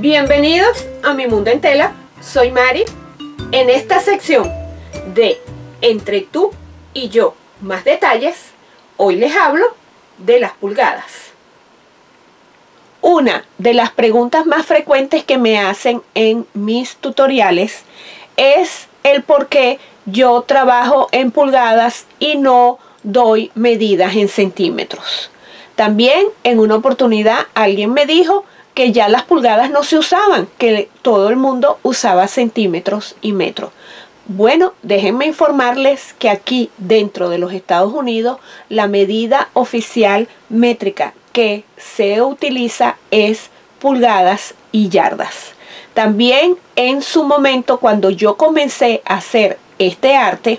Bienvenidos a Mi Mundo en Tela, soy Mari. En esta sección de Entre tú y yo, más detalles, hoy les hablo de las pulgadas. Una de las preguntas más frecuentes que me hacen en mis tutoriales es el por qué yo trabajo en pulgadas y no doy medidas en centímetros. También en una oportunidad alguien me dijo que ya las pulgadas no se usaban, que todo el mundo usaba centímetros y metros. Bueno, déjenme informarles que aquí dentro de los Estados Unidos la medida oficial métrica que se utiliza es pulgadas y yardas. También en su momento cuando yo comencé a hacer este arte,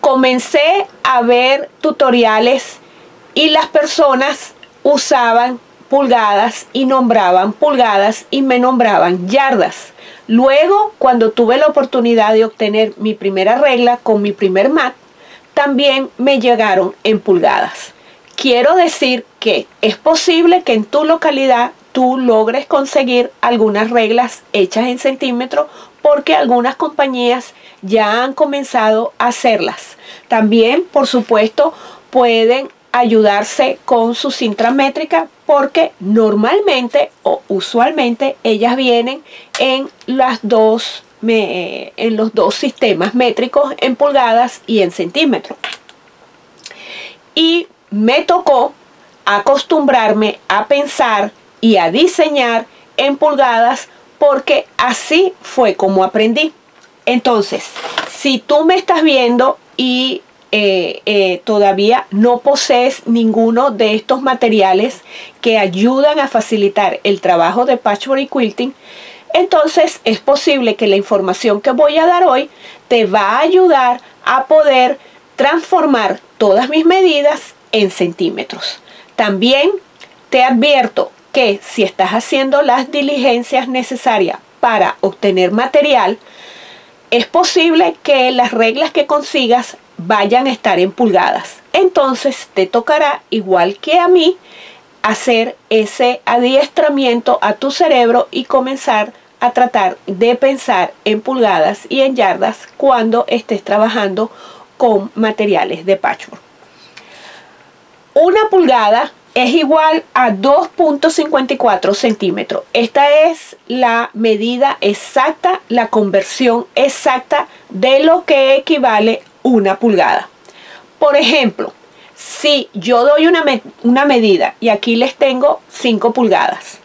comencé a ver tutoriales y las personas usaban pulgadas y nombraban pulgadas y me nombraban yardas. Luego, cuando tuve la oportunidad de obtener mi primera regla con mi primer mat, también me llegaron en pulgadas. Quiero decir que es posible que en tu localidad tú logres conseguir algunas reglas hechas en centímetros porque algunas compañías ya han comenzado a hacerlas. También, por supuesto, pueden ayudarse con su cinta métrica porque normalmente o usualmente ellas vienen en las dos en los dos sistemas métricos en pulgadas y en centímetros. Y me tocó acostumbrarme a pensar y a diseñar en pulgadas porque así fue como aprendí. Entonces si tú me estás viendo y eh, eh, todavía no posees ninguno de estos materiales que ayudan a facilitar el trabajo de patchwork y quilting, entonces es posible que la información que voy a dar hoy te va a ayudar a poder transformar todas mis medidas en centímetros. También te advierto que si estás haciendo las diligencias necesarias para obtener material, es posible que las reglas que consigas vayan a estar en pulgadas. Entonces te tocará, igual que a mí, hacer ese adiestramiento a tu cerebro y comenzar a tratar de pensar en pulgadas y en yardas cuando estés trabajando con materiales de patchwork. Una pulgada es igual a 2.54 centímetros. Esta es la medida exacta, la conversión exacta de lo que equivale una pulgada. Por ejemplo, si yo doy una, una medida y aquí les tengo 5 pulgadas,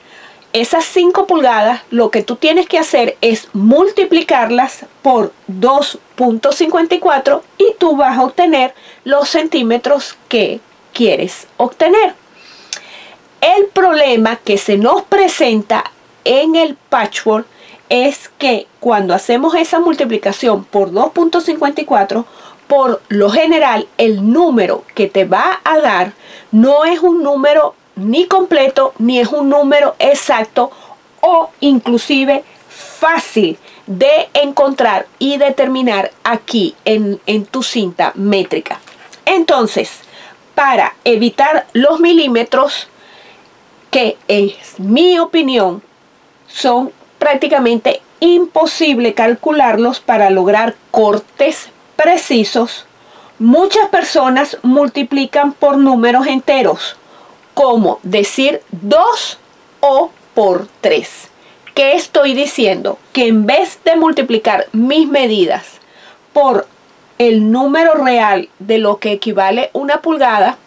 esas 5 pulgadas lo que tú tienes que hacer es multiplicarlas por 2.54 y tú vas a obtener los centímetros que quieres obtener. El problema que se nos presenta en el patchwork es que cuando hacemos esa multiplicación por 2.54 por lo general el número que te va a dar no es un número ni completo ni es un número exacto o inclusive fácil de encontrar y determinar aquí en, en tu cinta métrica. Entonces, para evitar los milímetros, que es mi opinión, son prácticamente imposible calcularlos para lograr cortes precisos, muchas personas multiplican por números enteros, como decir 2 o por 3. ¿Qué estoy diciendo? Que en vez de multiplicar mis medidas por el número real de lo que equivale una pulgada,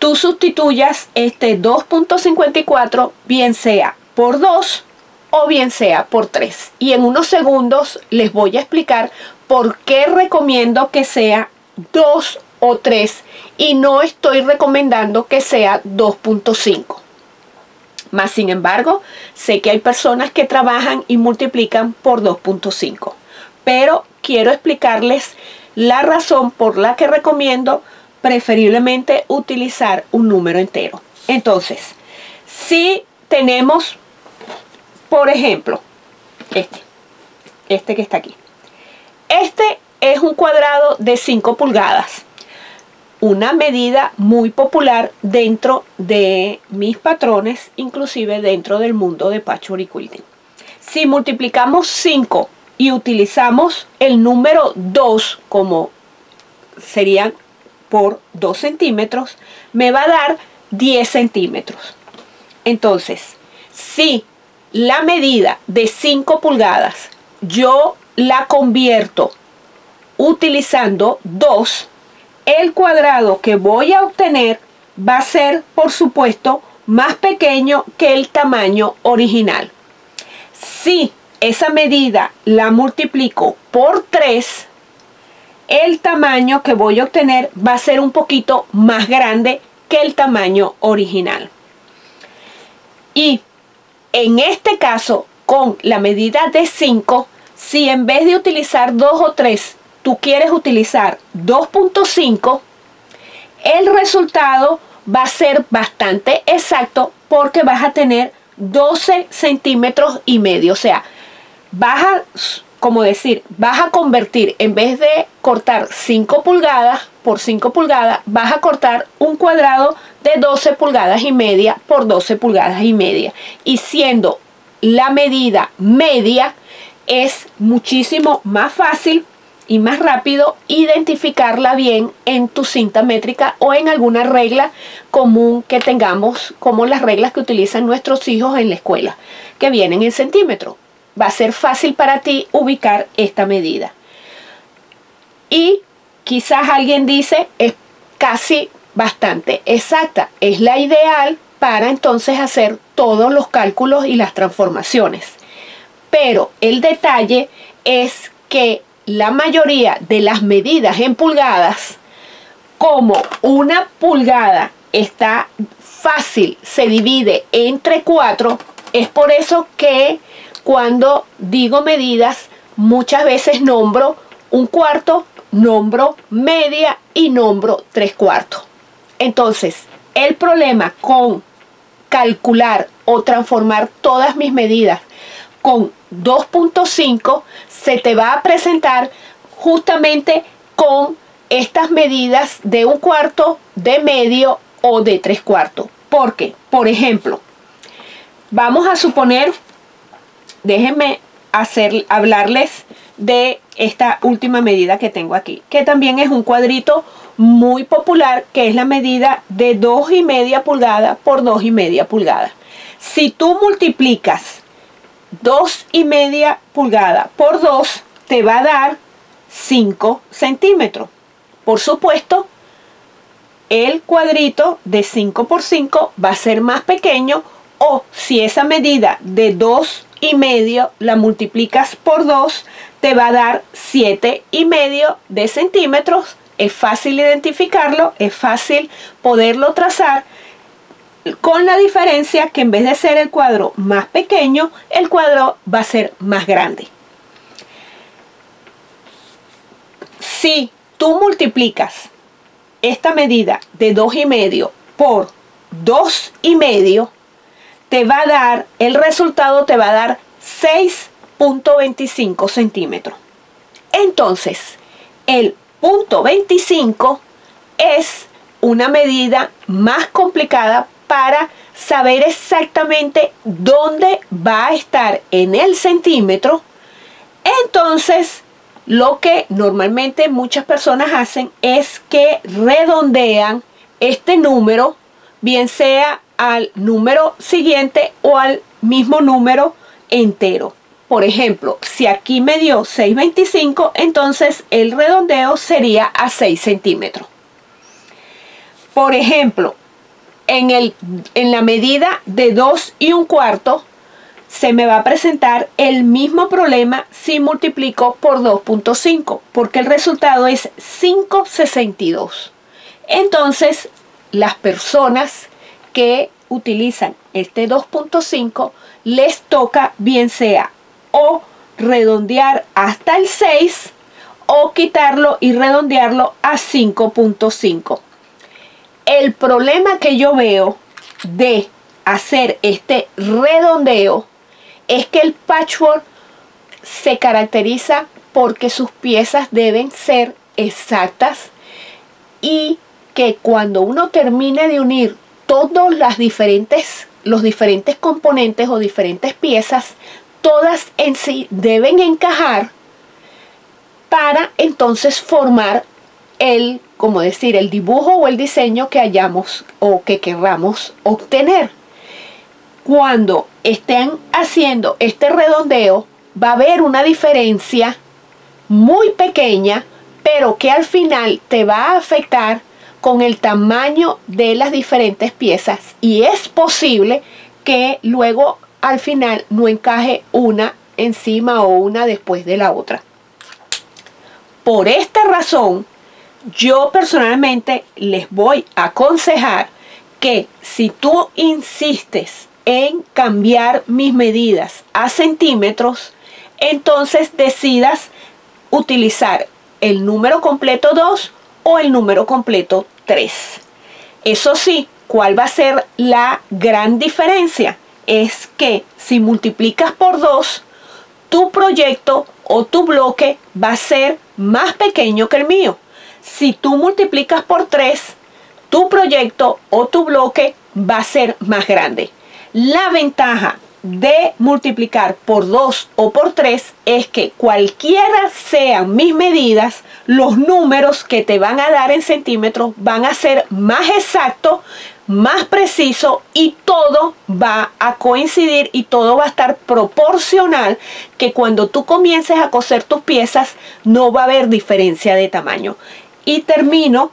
tú sustituyas este 2.54 bien sea por 2 o bien sea por 3. Y en unos segundos les voy a explicar por qué recomiendo que sea 2 o 3 y no estoy recomendando que sea 2.5. Más sin embargo, sé que hay personas que trabajan y multiplican por 2.5. Pero quiero explicarles la razón por la que recomiendo preferiblemente utilizar un número entero. Entonces, si tenemos, por ejemplo, este, este que está aquí. Este es un cuadrado de 5 pulgadas. una medida muy popular dentro de mis patrones, inclusive dentro del mundo de patchwork quilting. Si multiplicamos 5 y utilizamos el número 2 como serían por 2 centímetros, me va a dar 10 centímetros. Entonces, si la medida de 5 pulgadas yo la convierto utilizando 2, el cuadrado que voy a obtener va a ser, por supuesto, más pequeño que el tamaño original. Si esa medida la multiplico por 3, el tamaño que voy a obtener va a ser un poquito más grande que el tamaño original. Y en este caso, con la medida de 5, si en vez de utilizar 2 o 3, tú quieres utilizar 2.5, el resultado va a ser bastante exacto porque vas a tener 12 centímetros y medio. O sea, vas a, como decir, vas a convertir, en vez de cortar 5 pulgadas por 5 pulgadas, vas a cortar un cuadrado de 12 pulgadas y media por 12 pulgadas y media. Y siendo la medida media, es muchísimo más fácil y más rápido identificarla bien en tu cinta métrica o en alguna regla común que tengamos, como las reglas que utilizan nuestros hijos en la escuela, que vienen en centímetros. Va a ser fácil para ti ubicar esta medida. Y quizás alguien dice, es casi bastante exacta, es la ideal para entonces hacer todos los cálculos y las transformaciones. Pero el detalle es que la mayoría de las medidas en pulgadas, como una pulgada está fácil, se divide entre cuatro, es por eso que cuando digo medidas, muchas veces nombro un cuarto, nombro media y nombro tres cuartos. Entonces, el problema con calcular o transformar todas mis medidas con 2.5 se te va a presentar justamente con estas medidas de un cuarto, de medio o de tres cuartos. Porque, por ejemplo, vamos a suponer, déjenme hacer, hablarles de esta última medida que tengo aquí, que también es un cuadrito muy popular, que es la medida de dos y media pulgada por dos y media pulgada. Si tú multiplicas 2 y media pulgada por 2 te va a dar 5 centímetros. Por supuesto, el cuadrito de 5 por 5 va a ser más pequeño o si esa medida de 2 y medio la multiplicas por 2 te va a dar 7 y medio de centímetros. Es fácil identificarlo, es fácil poderlo trazar con la diferencia que en vez de ser el cuadro más pequeño, el cuadro va a ser más grande. Si tú multiplicas esta medida de 2,5 por 2,5, te va a dar, el resultado te va a dar 6.25 centímetros. Entonces, el punto 25 es una medida más complicada para saber exactamente dónde va a estar en el centímetro, entonces lo que normalmente muchas personas hacen es que redondean este número, bien sea al número siguiente o al mismo número entero. Por ejemplo, si aquí me dio 6.25, entonces el redondeo sería a 6 centímetros. Por ejemplo, en, el, en la medida de 2 y un cuarto se me va a presentar el mismo problema si multiplico por 2.5 porque el resultado es 5.62 entonces las personas que utilizan este 2.5 les toca bien sea o redondear hasta el 6 o quitarlo y redondearlo a 5.5 el problema que yo veo de hacer este redondeo es que el patchwork se caracteriza porque sus piezas deben ser exactas y que cuando uno termine de unir todos las diferentes, los diferentes componentes o diferentes piezas, todas en sí deben encajar para entonces formar el, como decir, el dibujo o el diseño que hayamos o que queramos obtener. Cuando estén haciendo este redondeo, va a haber una diferencia muy pequeña, pero que al final te va a afectar con el tamaño de las diferentes piezas y es posible que luego al final no encaje una encima o una después de la otra. Por esta razón, yo personalmente les voy a aconsejar que si tú insistes en cambiar mis medidas a centímetros, entonces decidas utilizar el número completo 2 o el número completo 3. Eso sí, ¿cuál va a ser la gran diferencia? Es que si multiplicas por 2, tu proyecto o tu bloque va a ser más pequeño que el mío. Si tú multiplicas por 3, tu proyecto o tu bloque va a ser más grande. La ventaja de multiplicar por 2 o por 3 es que cualquiera sean mis medidas, los números que te van a dar en centímetros van a ser más exactos, más precisos y todo va a coincidir y todo va a estar proporcional que cuando tú comiences a coser tus piezas no va a haber diferencia de tamaño. Y termino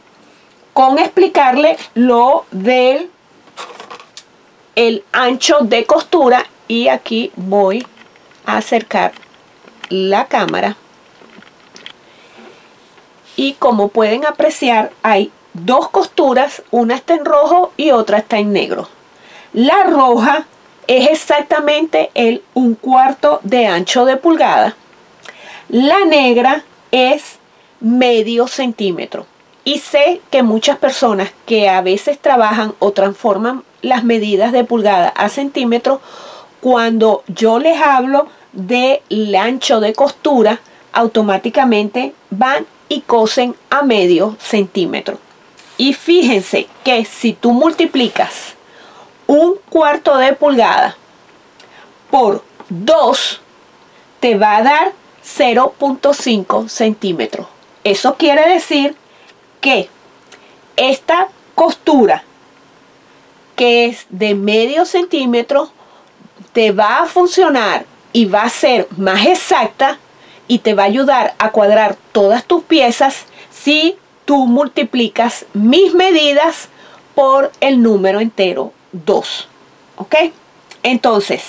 con explicarle lo del el ancho de costura y aquí voy a acercar la cámara y como pueden apreciar hay dos costuras, una está en rojo y otra está en negro. La roja es exactamente el un cuarto de ancho de pulgada. La negra es medio centímetro. Y sé que muchas personas que a veces trabajan o transforman las medidas de pulgada a centímetro cuando yo les hablo del ancho de costura, automáticamente van y cosen a medio centímetro. Y fíjense que si tú multiplicas un cuarto de pulgada por 2, te va a dar 0.5 centímetros. Eso quiere decir que esta costura, que es de medio centímetro, te va a funcionar y va a ser más exacta y te va a ayudar a cuadrar todas tus piezas si tú multiplicas mis medidas por el número entero 2. ¿Ok? Entonces,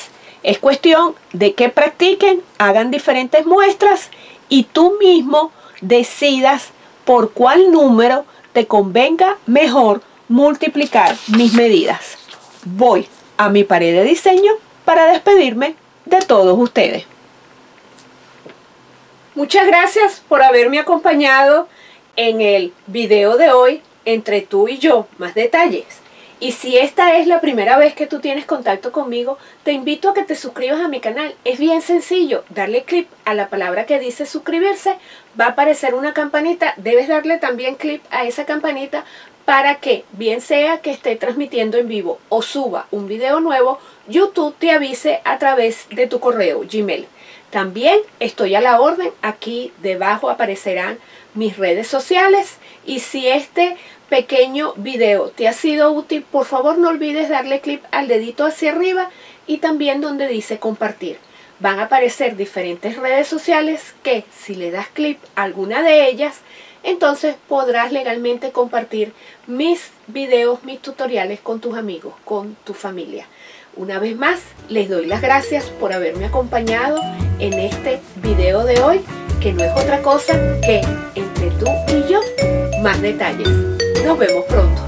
es cuestión de que practiquen, hagan diferentes muestras y tú mismo decidas por cuál número te convenga mejor multiplicar mis medidas. Voy a mi pared de diseño para despedirme de todos ustedes. Muchas gracias por haberme acompañado en el video de hoy entre tú y yo, más detalles. Y si esta es la primera vez que tú tienes contacto conmigo, te invito a que te suscribas a mi canal. Es bien sencillo, darle clic a la palabra que dice suscribirse, va a aparecer una campanita, debes darle también clic a esa campanita para que, bien sea que esté transmitiendo en vivo o suba un video nuevo, YouTube te avise a través de tu correo Gmail. También estoy a la orden, aquí debajo aparecerán mis redes sociales y si este pequeño video te ha sido útil, por favor no olvides darle clic al dedito hacia arriba y también donde dice compartir. Van a aparecer diferentes redes sociales que si le das clic a alguna de ellas, entonces podrás legalmente compartir mis videos, mis tutoriales con tus amigos, con tu familia. Una vez más, les doy las gracias por haberme acompañado en este video de hoy, que no es otra cosa que entre tú y yo, más detalles. Nos vemos pronto.